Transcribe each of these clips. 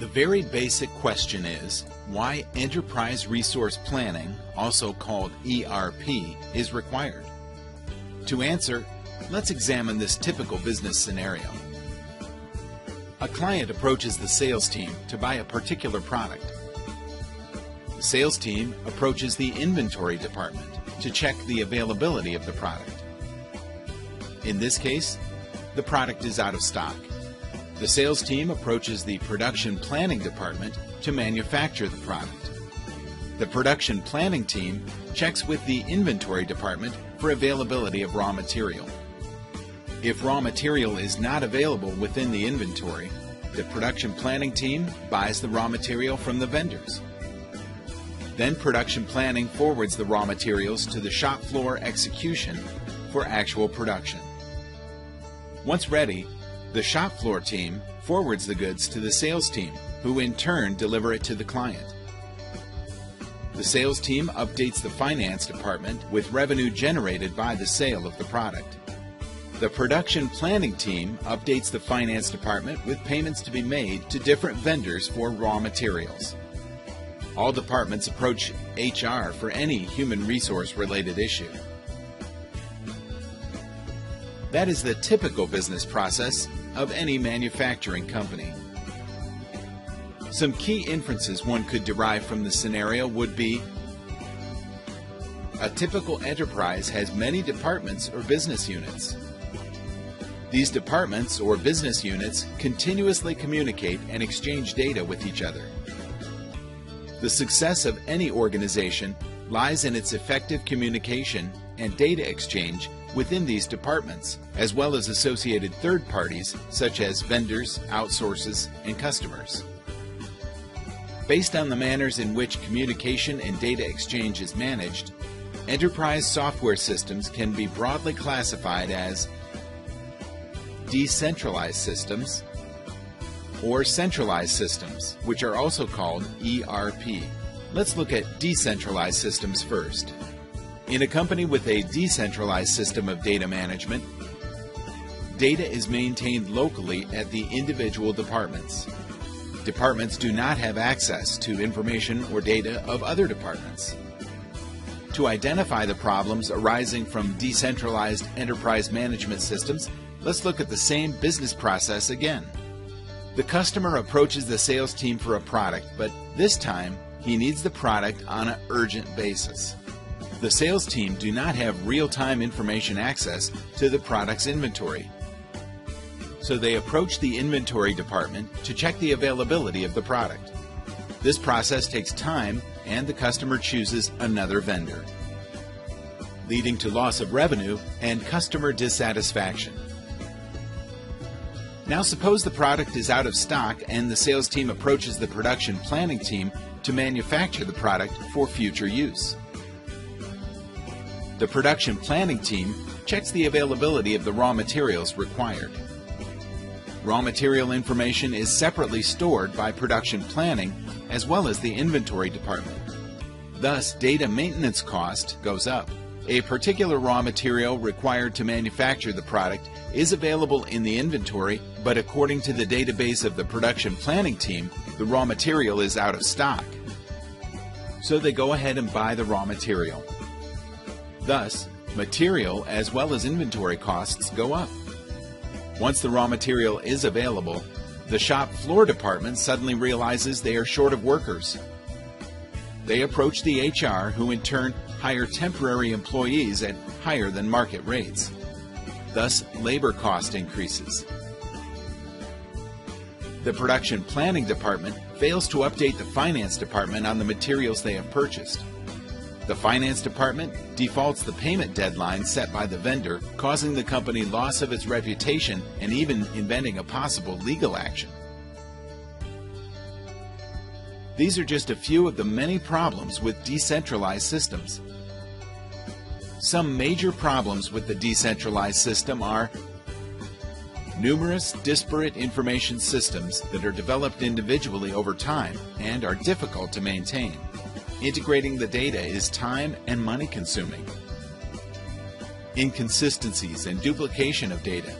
The very basic question is why Enterprise Resource Planning, also called ERP, is required. To answer, let's examine this typical business scenario. A client approaches the sales team to buy a particular product. The sales team approaches the inventory department to check the availability of the product. In this case, the product is out of stock. The sales team approaches the production planning department to manufacture the product. The production planning team checks with the inventory department for availability of raw material. If raw material is not available within the inventory, the production planning team buys the raw material from the vendors. Then production planning forwards the raw materials to the shop floor execution for actual production. Once ready, the shop floor team forwards the goods to the sales team, who in turn deliver it to the client. The sales team updates the finance department with revenue generated by the sale of the product. The production planning team updates the finance department with payments to be made to different vendors for raw materials. All departments approach HR for any human resource related issue. That is the typical business process of any manufacturing company. Some key inferences one could derive from the scenario would be a typical enterprise has many departments or business units. These departments or business units continuously communicate and exchange data with each other. The success of any organization lies in its effective communication and data exchange within these departments, as well as associated third parties such as vendors, outsources, and customers. Based on the manners in which communication and data exchange is managed, enterprise software systems can be broadly classified as decentralized systems or centralized systems, which are also called ERP. Let's look at decentralized systems first. In a company with a decentralized system of data management, data is maintained locally at the individual departments. Departments do not have access to information or data of other departments. To identify the problems arising from decentralized enterprise management systems, let's look at the same business process again. The customer approaches the sales team for a product, but this time he needs the product on an urgent basis. The sales team do not have real-time information access to the product's inventory. So they approach the inventory department to check the availability of the product. This process takes time and the customer chooses another vendor, leading to loss of revenue and customer dissatisfaction. Now suppose the product is out of stock and the sales team approaches the production planning team to manufacture the product for future use. The production planning team checks the availability of the raw materials required. Raw material information is separately stored by production planning as well as the inventory department. Thus, data maintenance cost goes up. A particular raw material required to manufacture the product is available in the inventory, but according to the database of the production planning team, the raw material is out of stock. So they go ahead and buy the raw material. Thus, material as well as inventory costs go up. Once the raw material is available, the shop floor department suddenly realizes they are short of workers. They approach the HR, who in turn hire temporary employees at higher than market rates. Thus, labor cost increases. The production planning department fails to update the finance department on the materials they have purchased. The finance department defaults the payment deadline set by the vendor, causing the company loss of its reputation and even inventing a possible legal action. These are just a few of the many problems with decentralized systems. Some major problems with the decentralized system are numerous disparate information systems that are developed individually over time and are difficult to maintain. Integrating the data is time and money consuming. Inconsistencies and duplication of data.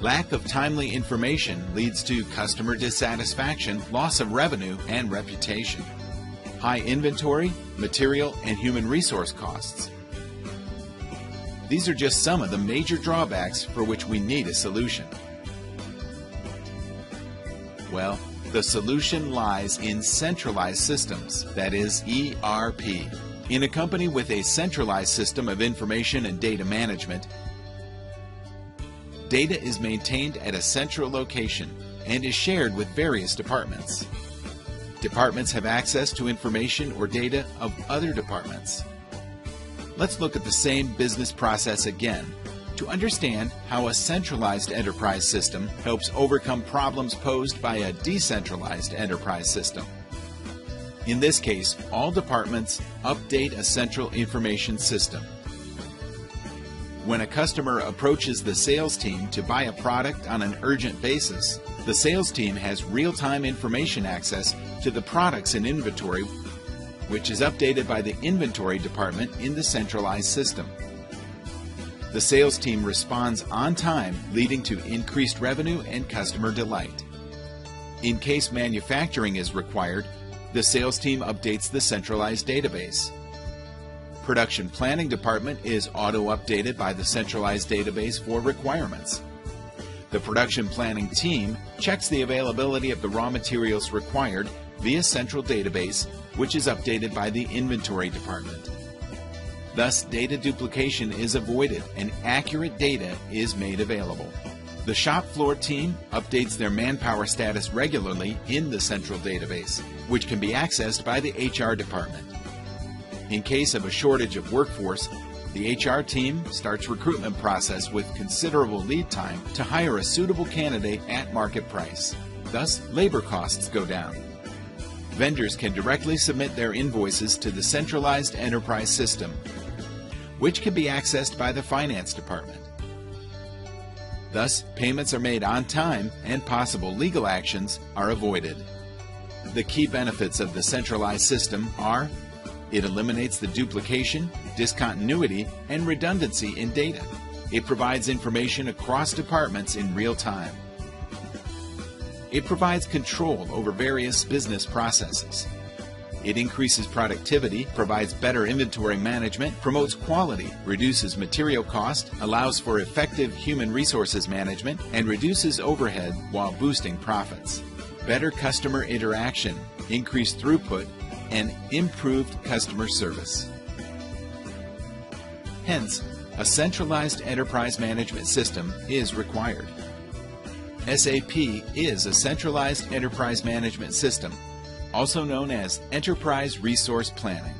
Lack of timely information leads to customer dissatisfaction, loss of revenue, and reputation. High inventory, material, and human resource costs. These are just some of the major drawbacks for which we need a solution. Well, the solution lies in centralized systems, that is, ERP. In a company with a centralized system of information and data management, Data is maintained at a central location and is shared with various departments. Departments have access to information or data of other departments. Let's look at the same business process again to understand how a centralized enterprise system helps overcome problems posed by a decentralized enterprise system. In this case, all departments update a central information system. When a customer approaches the sales team to buy a product on an urgent basis, the sales team has real-time information access to the products in inventory, which is updated by the inventory department in the centralized system. The sales team responds on time, leading to increased revenue and customer delight. In case manufacturing is required, the sales team updates the centralized database. Production Planning Department is auto-updated by the centralized database for requirements. The production planning team checks the availability of the raw materials required via central database, which is updated by the inventory department. Thus, data duplication is avoided and accurate data is made available. The shop floor team updates their manpower status regularly in the central database, which can be accessed by the HR department. In case of a shortage of workforce, the HR team starts recruitment process with considerable lead time to hire a suitable candidate at market price. Thus, labor costs go down. Vendors can directly submit their invoices to the centralized enterprise system, which can be accessed by the finance department. Thus, payments are made on time and possible legal actions are avoided. The key benefits of the centralized system are it eliminates the duplication, discontinuity, and redundancy in data. It provides information across departments in real time. It provides control over various business processes. It increases productivity, provides better inventory management, promotes quality, reduces material cost, allows for effective human resources management, and reduces overhead while boosting profits. Better customer interaction, increased throughput, and improved customer service. Hence, a centralized enterprise management system is required. SAP is a centralized enterprise management system, also known as Enterprise Resource Planning.